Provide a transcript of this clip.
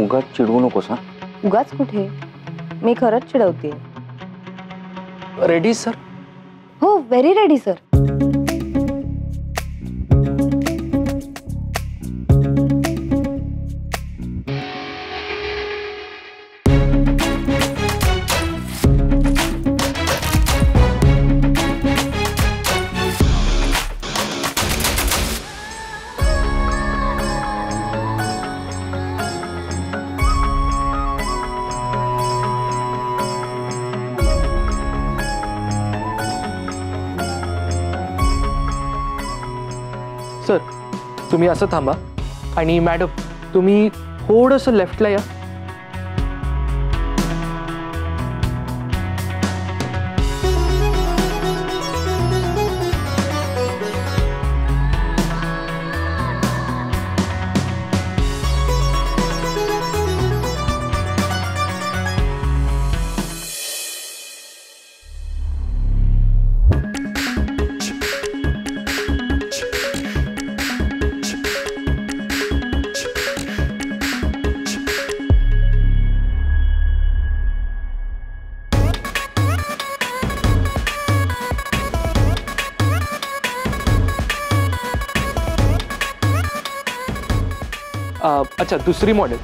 उगाच चिडवू नकोस हा? उगाच कुठे? मी खरंच चिडवते रेडी सर हो व्हेरी रेडी सर सर तुम्ही असं थांबा. आणि मॅडम तुम्ही लेफ्टला या. अच्छा दूसरी मॉडेल